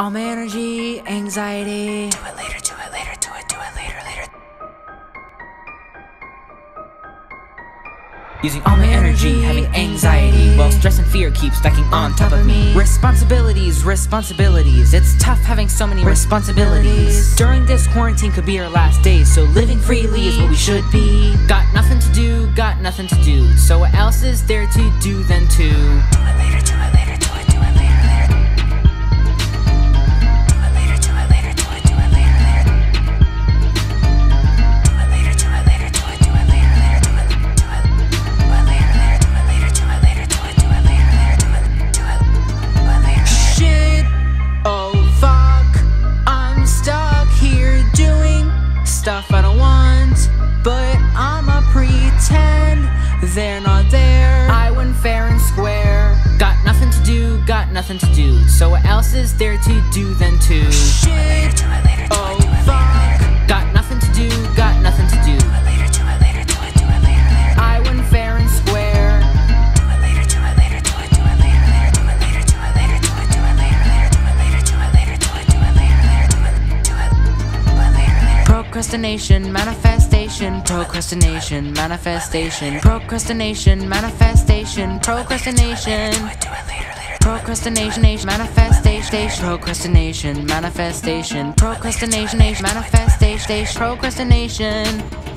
All my energy, anxiety. Do it later, do it later, do it, do it later, later. Using all my energy, having anxiety. While stress and fear keep stacking on top of me. Responsibilities, responsibilities. It's tough having so many responsibilities. During this quarantine could be our last days So living freely is what we should be. Got nothing to do, got nothing to do. So what else is there to do than to Do it later, do it later, stuff I don't want But I'ma pretend. They're not there. I went fair and square. Got nothing to do, got nothing to do. So what else is there to do than to Shit, Do it later, do oh Procrastination, manifestation, procrastination, manifestation, procrastination, manifestation, procrastination, Do it later, later. procrastination, manifestation, procrastination, manifestation, procrastination, manifestation, procrastination.